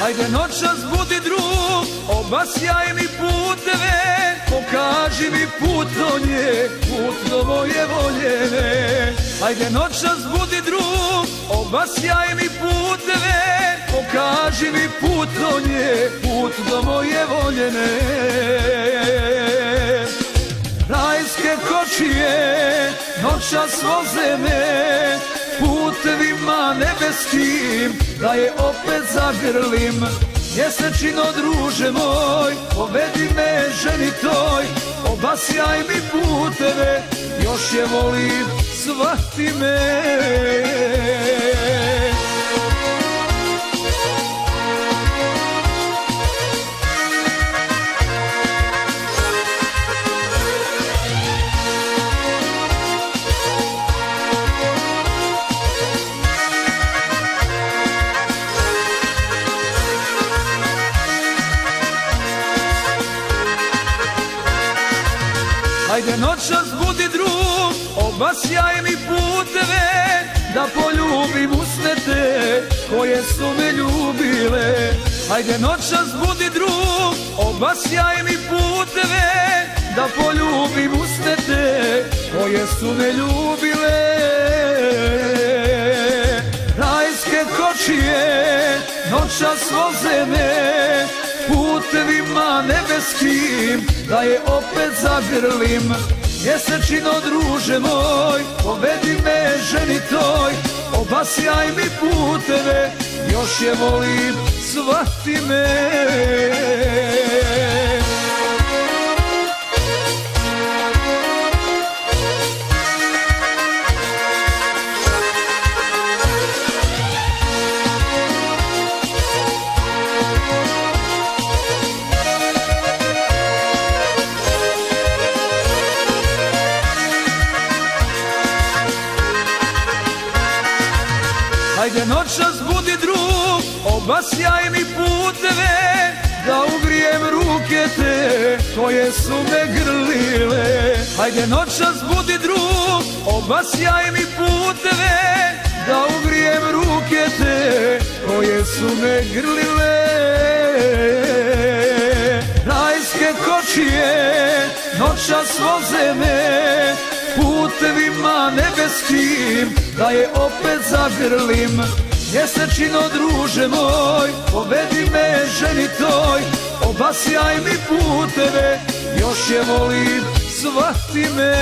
Hajde noćas budi drug, obasjaj mi puteve Pokaži mi put do nje, put do moje voljene Hajde noćas budi drug, obasjaj mi puteve Pokaži mi put do nje, put do moje voljene Rajske kočije, noćas voze me Putevima nebeskim, da je opet zagrlim. Mjesečino druže moj, povedi me ženi toj Obasjaj mi puteve, još je volim, svati me Hajde noćas budi drug, obasjaj mi puteve Da poljubim usne te koje su me ljubile. Hajde noćas budi drug, obasjaj mi puteve Da poljubim usne te koje su me ljubile. Rajske kočije noćas voze me Putevima nebeskim da je opet zagrlim. Mjesečino druže moj, povedi me ženi toj Obasjaj mi puteve, još je volim, svati me Hajde noćas budi drug, obasjaj mi puteve Da ugrijem ruke te koje su me grlile. Hajde noćas budi drug, obasjaj mi puteve Da ugrijem ruke te koje su me grlile. Rajske kočije noćas voze me Putevima nebeskim da je opet zagrlim. Mjesečino druže moj, povedi me ženi toj Obasjaj mi puteve, još je volim, svati me